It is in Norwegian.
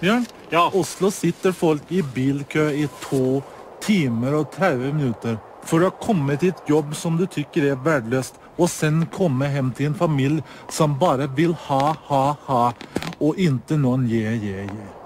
Bjørn, Ja. Oslo sitter folk i bilkø i to timer og 30 minutter for å komme til et jobb som du tykker er verdløst, og sen komme hjem til en familie som bare vil ha, ha, ha, og ikke noen je, je, je.